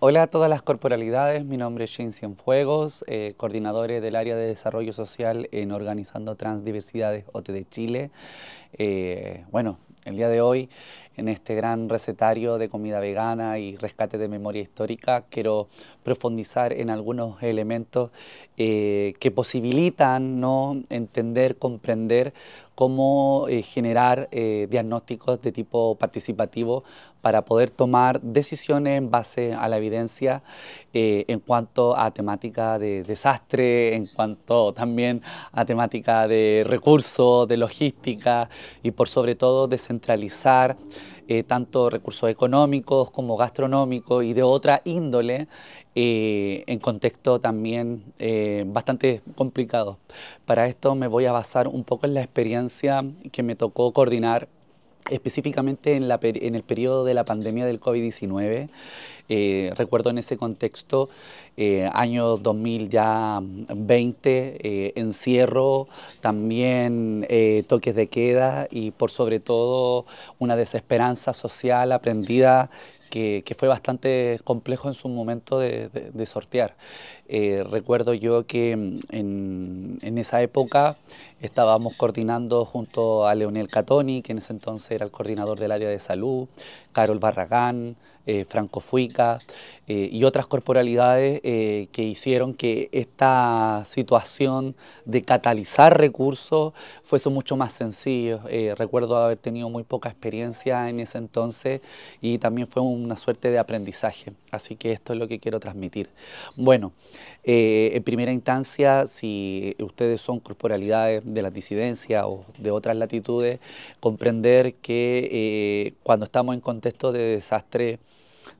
Hola a todas las corporalidades, mi nombre es Jane Cienfuegos, eh, coordinadores del área de desarrollo social en Organizando Transdiversidades OT de Chile. Eh, bueno, el día de hoy, en este gran recetario de comida vegana y rescate de memoria histórica, quiero profundizar en algunos elementos eh, que posibilitan ¿no? entender, comprender cómo eh, generar diagnósticos de tipo participativo para poder tomar decisiones en base a la evidencia en cuanto a temática de desastre, en cuanto también a temática de recursos, de logística y por sobre todo descentralizar eh, tanto recursos económicos como gastronómicos y de otra índole, eh, en contexto también eh, bastante complicado. Para esto me voy a basar un poco en la experiencia que me tocó coordinar específicamente en, la, en el periodo de la pandemia del COVID-19. Eh, recuerdo en ese contexto, eh, año 2020, eh, encierro, también eh, toques de queda y por sobre todo una desesperanza social aprendida que, fue bastante complejo en su momento de, sortear. recuerdo yo que en, en, esa época estábamos coordinando junto a Leonel Catoni, que en ese entonces era el coordinador del área de salud, Carol Barragán, eh, Franco Fuica eh, y otras corporalidades eh, que hicieron que esta situación de catalizar recursos fuese mucho más sencillo. recuerdo haber tenido muy poca experiencia en ese entonces y también fue una suerte de aprendizaje. Así que esto es lo que quiero transmitir. Bueno, en primera instancia, si ustedes son corporalidades de la disidencia o de otras latitudes, comprender que cuando estamos en contexto de desastre,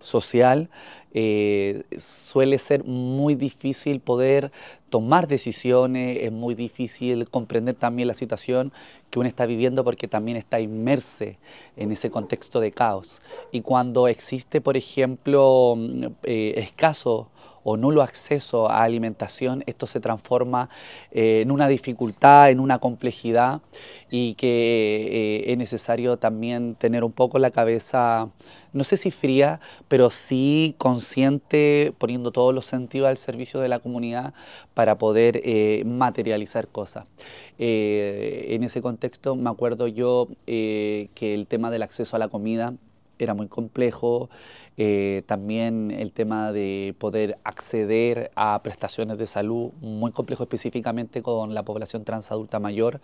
social, eh, suele ser muy difícil poder tomar decisiones, es muy difícil comprender también la situación que uno está viviendo porque también está inmerse en ese contexto de caos. Y cuando existe, por ejemplo, mm, eh, escaso o nulo acceso a alimentación, esto se transforma eh, en una dificultad, en una complejidad y que es necesario también tener un poco la cabeza no sé si fría, pero sí consciente, poniendo todos los sentidos al servicio de la comunidad para poder eh, materializar cosas. Eh, en ese contexto me acuerdo yo eh, que el tema del acceso a la comida era muy complejo, también el tema de poder acceder a prestaciones de salud, muy complejo específicamente con la población transadulta mayor,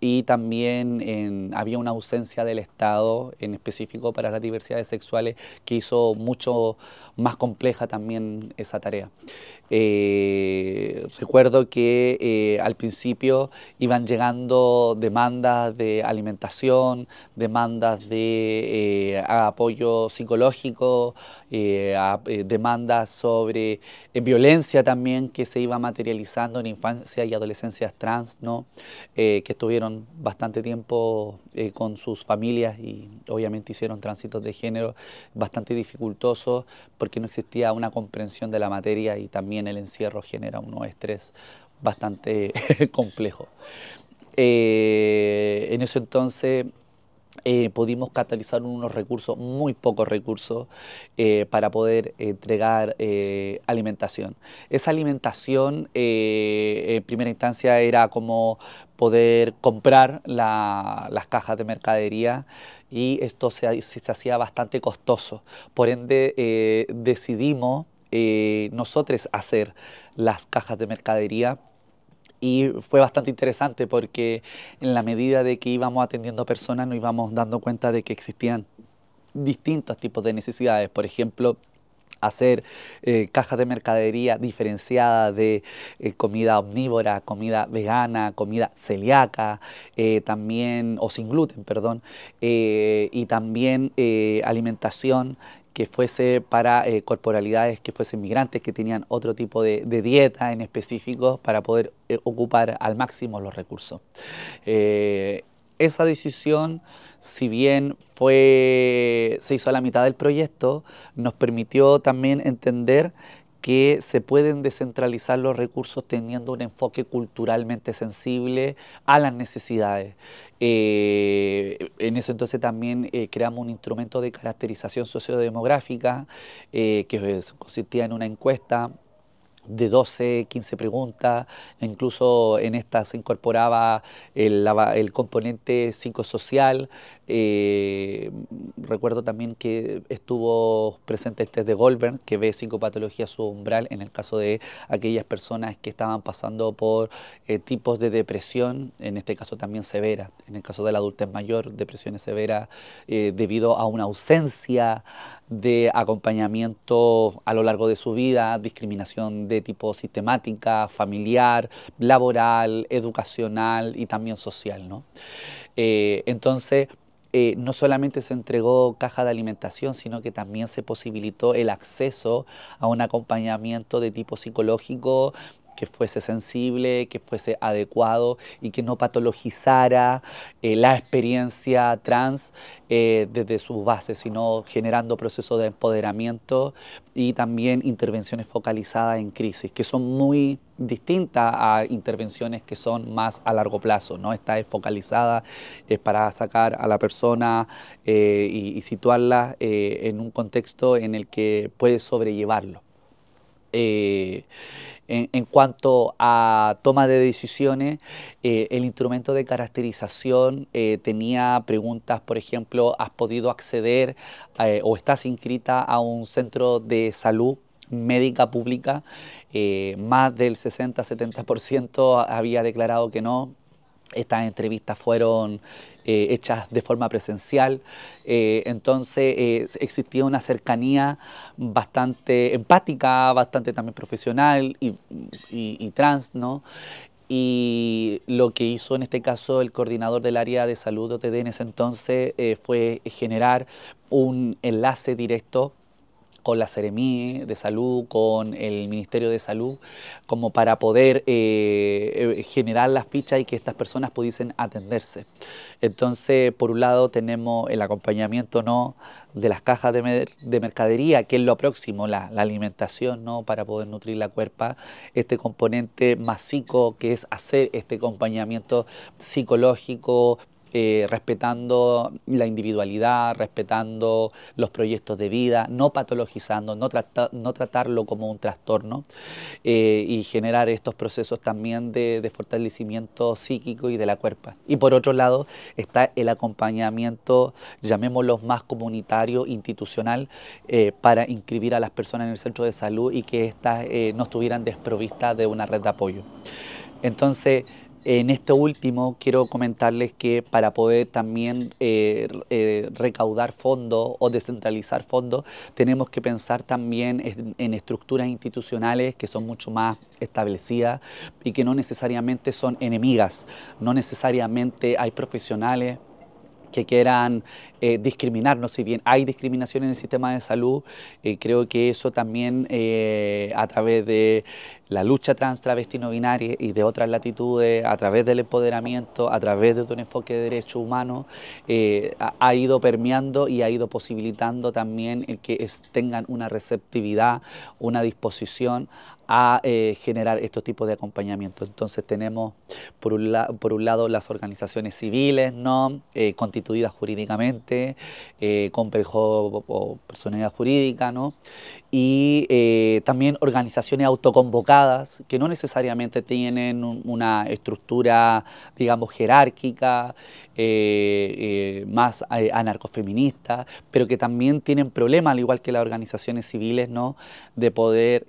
y también había una ausencia del Estado en específico para las diversidades sexuales que hizo mucho más compleja también esa tarea. Eh, recuerdo que eh, al principio iban llegando demandas de alimentación, demandas de eh, apoyo psicológico, demandas sobre violencia también que se iba materializando en infancia y adolescencias trans, ¿no? que estuvieron bastante tiempo con sus familias y obviamente hicieron tránsitos de género bastante dificultosos porque no existía una comprensión de la materia y también el encierro genera un estrés bastante complejo. Eh, en ese entonces eh, pudimos catalizar unos recursos, muy pocos recursos, eh, para poder entregar alimentación. Esa alimentación, en primera instancia, era como poder comprar las cajas de mercadería y esto se, se hacía bastante costoso. Por ende, decidimos eh, nosotros hacer las cajas de mercadería y fue bastante interesante porque en la medida de que íbamos atendiendo personas nos íbamos dando cuenta de que existían distintos tipos de necesidades. Por ejemplo, hacer eh, cajas de mercadería diferenciada de eh, comida omnívora, comida vegana, comida celíaca, también, o sin gluten, perdón, y también alimentación que fuese para eh, corporalidades que fuesen migrantes, que tenían otro tipo de, dieta en específico para poder eh, ocupar al máximo los recursos. Eh, esa decisión, si bien fue, se hizo a la mitad del proyecto, nos permitió también entender que se pueden descentralizar los recursos teniendo un enfoque culturalmente sensible a las necesidades. En ese entonces también eh, creamos un instrumento de caracterización sociodemográfica eh, que consistía en una encuesta de 12, 15 preguntas, incluso en esta se incorporaba el componente psicosocial, eh, recuerdo también que estuvo presente el test de Goldberg, que ve psicopatología subumbral en el caso de aquellas personas que estaban pasando por eh, tipos de depresión, en este caso también severa. En el caso de la adultez mayor, depresiones severas eh, debido a una ausencia de acompañamiento a lo largo de su vida, discriminación de tipo sistemática, familiar, laboral, educacional y también social. ¿no? entonces, eh, no solamente se entregó caja de alimentación, sino que también se posibilitó el acceso a un acompañamiento de tipo psicológico que fuese sensible, que fuese adecuado y que no patologizara eh, la experiencia trans eh, desde sus bases, sino generando procesos de empoderamiento y también intervenciones focalizadas en crisis, que son muy distintas a intervenciones que son más a largo plazo. ¿no? Esta es focalizada, es para sacar a la persona eh, y, situarla en un contexto en el que puede sobrellevarlo. En, cuanto a toma de decisiones, eh, el instrumento de caracterización eh, tenía preguntas, por ejemplo, ¿has podido acceder eh, o estás inscrita a un centro de salud médica pública? más del 60-70% había declarado que no. Estas entrevistas fueron eh, hechas de forma presencial. Eh, entonces eh, existía una cercanía bastante empática, bastante también profesional y, trans, ¿no? Y lo que hizo en este caso el coordinador del área de salud OTD en ese entonces fue generar un enlace directo con la Seremí de Salud, con el Ministerio de Salud, como para poder eh, eh, generar las fichas y que estas personas pudiesen atenderse. Entonces, por un lado tenemos el acompañamiento ¿no? de las cajas de, de mercadería, que es lo próximo, la, alimentación ¿no? para poder nutrir la cuerpa, este componente más psico, que es hacer este acompañamiento psicológico, eh, respetando la individualidad, respetando los proyectos de vida, no patologizando, no, no tratarlo como un trastorno eh, y generar estos procesos también de, fortalecimiento psíquico y de la cuerpa. Y por otro lado está el acompañamiento, llamémoslo más comunitario, institucional, eh, para inscribir a las personas en el centro de salud y que éstas no estuvieran desprovistas de una red de apoyo. Entonces, en esto último, quiero comentarles que para poder también eh, eh, recaudar fondos o descentralizar fondos, tenemos que pensar también en, estructuras institucionales que son mucho más establecidas y que no necesariamente son enemigas, no necesariamente hay profesionales que quieran eh, discriminarnos, si bien hay discriminación en el sistema de salud, creo que eso también a través de la lucha trans, travesti, no binaria y de otras latitudes, a través del empoderamiento, a través de un enfoque de derechos humanos, eh, ha, ido permeando y ha ido posibilitando también el que tengan una receptividad, una disposición a eh, generar estos tipos de acompañamiento. Entonces tenemos por un, por un lado las organizaciones civiles, ¿no? Eh, constituidas jurídicamente, con o personalidad jurídica, ¿no? Y también organizaciones autoconvocadas que no necesariamente tienen una estructura, digamos, jerárquica, eh, eh, más eh, anarcofeminista, pero que también tienen problemas, al igual que las organizaciones civiles, ¿no? de poder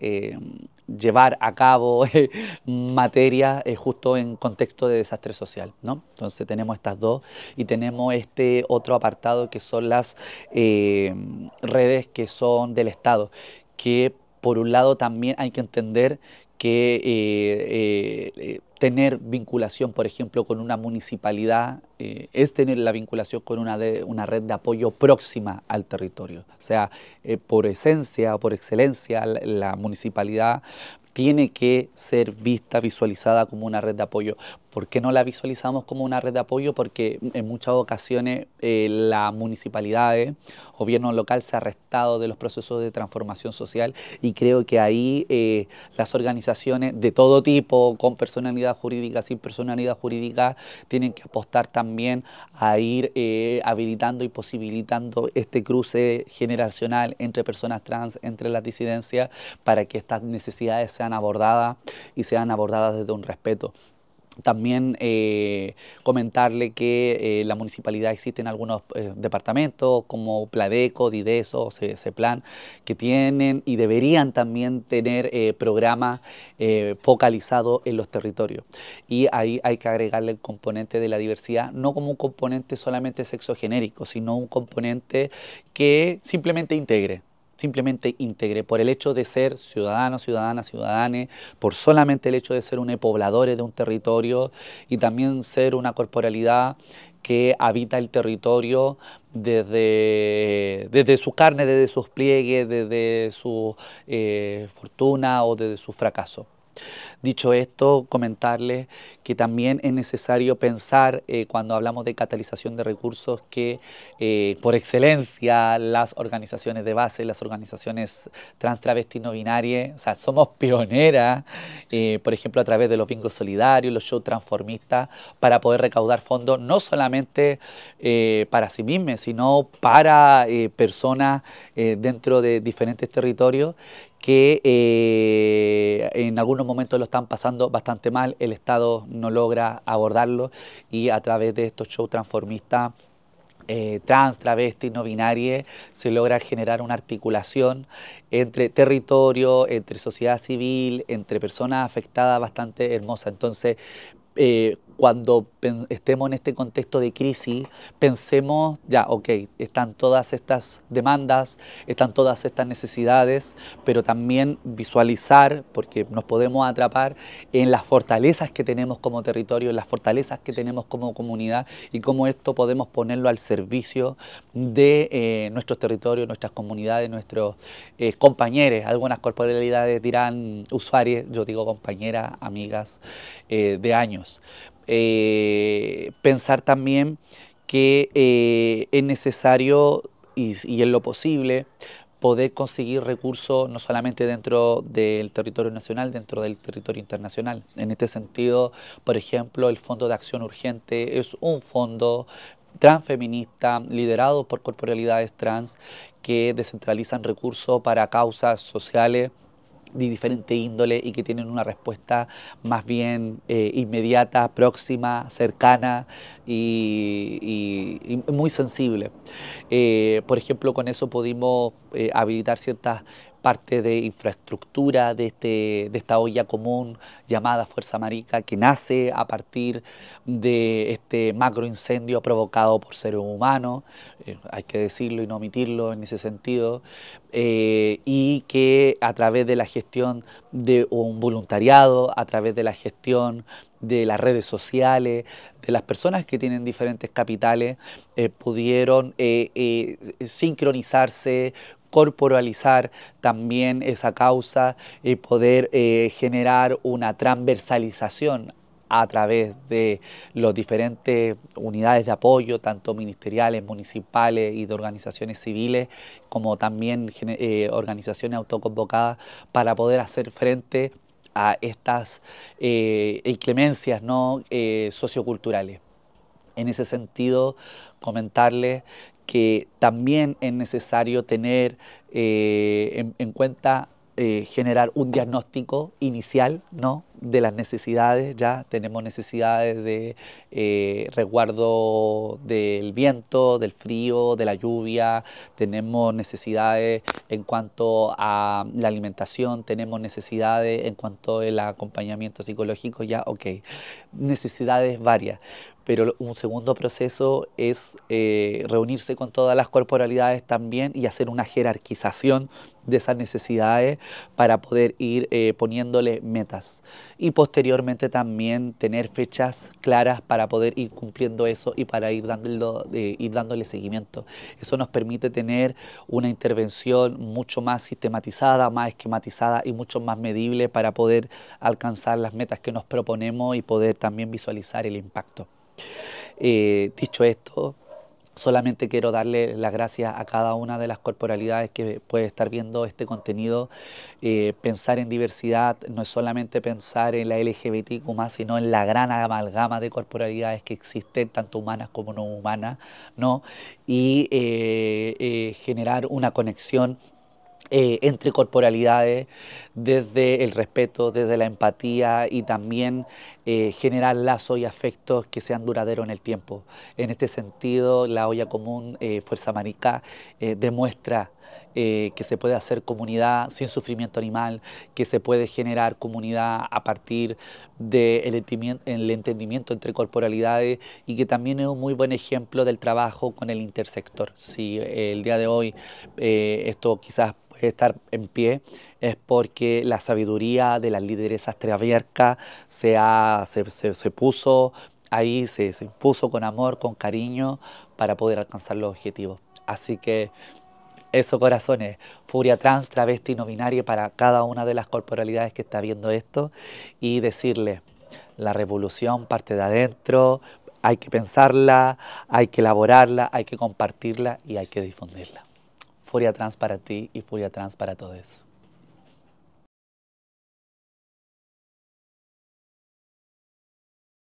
llevar a cabo materia justo en contexto de desastre social. ¿no? Entonces tenemos estas dos y tenemos este otro apartado que son las redes que son del Estado, que por un lado también hay que entender que eh, eh, eh, tener vinculación, por ejemplo, con una municipalidad es tener la vinculación con una, una red de apoyo próxima al territorio. O sea, por esencia, por excelencia, la, municipalidad tiene que ser vista, visualizada como una red de apoyo. ¿Por qué no la visualizamos como una red de apoyo? Porque en muchas ocasiones eh, la municipalidad, gobierno local se ha restado de los procesos de transformación social y creo que ahí eh, las organizaciones de todo tipo, con personalidad jurídica, sin personalidad jurídica, tienen que apostar también a ir eh, habilitando y posibilitando este cruce generacional entre personas trans, entre las disidencias, para que estas necesidades sean abordadas y sean abordadas desde un respeto. También eh, comentarle que eh, la municipalidad existen algunos eh, departamentos como Pladeco, Dideso, CEPLAN, que tienen y deberían también tener programas focalizados en los territorios. Y ahí hay que agregarle el componente de la diversidad, no como un componente solamente sexogenérico, sino un componente que simplemente integre simplemente integre por el hecho de ser ciudadanos, ciudadanas, ciudadanes, por solamente el hecho de ser un pobladores de un territorio y también ser una corporalidad que habita el territorio desde, desde su carne, desde sus pliegues, desde su eh, fortuna o desde su fracaso. Dicho esto, comentarles que también es necesario pensar eh, cuando hablamos de catalización de recursos que eh, por excelencia las organizaciones de base, las organizaciones trans, travesti, no binarias, o sea, somos pioneras, eh, por ejemplo, a través de los bingos solidarios, los shows transformistas, para poder recaudar fondos no solamente para sí mismas, sino para personas dentro de diferentes territorios que eh, en algunos momentos lo están pasando bastante mal, el Estado no logra abordarlo y a través de estos shows transformistas eh, trans, travesti, no binaria, se logra generar una articulación entre territorio, entre sociedad civil, entre personas afectadas bastante hermosa. Entonces, eh, cuando estemos en este contexto de crisis, pensemos, ya, ok, están todas estas demandas, están todas estas necesidades, pero también visualizar, porque nos podemos atrapar en las fortalezas que tenemos como territorio, en las fortalezas que tenemos como comunidad y cómo esto podemos ponerlo al servicio de eh, nuestros territorios, nuestras comunidades, nuestros eh, compañeros. Algunas corporalidades dirán usuarios, yo digo compañeras, amigas eh, de años. Eh, pensar también que eh, es necesario y, en lo posible poder conseguir recursos no solamente dentro del territorio nacional, dentro del territorio internacional. En este sentido, por ejemplo, el Fondo de Acción Urgente es un fondo transfeminista liderado por corporalidades trans que descentralizan recursos para causas sociales de diferente índole y que tienen una respuesta más bien eh, inmediata, próxima, cercana y, muy sensible. Eh, por ejemplo, con eso pudimos eh, habilitar ciertas parte de infraestructura de, este, de esta olla común llamada Fuerza Marica, que nace a partir de este macro incendio provocado por seres humanos, eh, hay que decirlo y no omitirlo en ese sentido, eh, y que a través de la gestión de un voluntariado, a través de la gestión de las redes sociales, de las personas que tienen diferentes capitales, eh, pudieron sincronizarse corporalizar también esa causa y poder eh, generar una transversalización a través de las diferentes unidades de apoyo, tanto ministeriales, municipales y de organizaciones civiles, como también eh, organizaciones autoconvocadas, para poder hacer frente a estas eh, inclemencias ¿no? socioculturales. En ese sentido, comentarles que también es necesario tener eh, en, cuenta eh, generar un diagnóstico inicial ¿no? De las necesidades. Ya tenemos necesidades de eh, resguardo del viento, del frío, de la lluvia, tenemos necesidades en cuanto a la alimentación, tenemos necesidades en cuanto al acompañamiento psicológico, ya, ok, necesidades varias pero un segundo proceso es eh, reunirse con todas las corporalidades también y hacer una jerarquización de esas necesidades para poder ir eh, poniéndole metas y posteriormente también tener fechas claras para poder ir cumpliendo eso y para ir, dándolo, eh, ir dándole seguimiento. Eso nos permite tener una intervención mucho más sistematizada, más esquematizada y mucho más medible para poder alcanzar las metas que nos proponemos y poder también visualizar el impacto. Eh, dicho esto, Solamente quiero darle las gracias a cada una de las corporalidades que puede estar viendo este contenido. Eh, pensar en diversidad no es solamente pensar en la LGBTQ, sino en la gran amalgama de corporalidades que existen, tanto humanas como no humanas, ¿no? y eh, eh, generar una conexión eh, entre corporalidades, desde el respeto, desde la empatía y también eh, generar lazos y afectos que sean duraderos en el tiempo. En este sentido, la olla común eh, Fuerza Marica demuestra que se puede hacer comunidad sin sufrimiento animal, que se puede generar comunidad a partir del entendimiento entre corporalidades y que también es un muy buen ejemplo del trabajo con el intersector. Si el día de hoy esto quizás estar en pie es porque la sabiduría de las lideresas triabiercas se, se, se, puso ahí, se, se impuso con amor, con cariño para poder alcanzar los objetivos. Así que eso, corazones, furia trans, travesti, no binaria para cada una de las corporalidades que está viendo esto y decirle, la revolución parte de adentro, hay que pensarla, hay que elaborarla, hay que compartirla y hay que difundirla. Furia Trans para ti y Furia Trans para todos.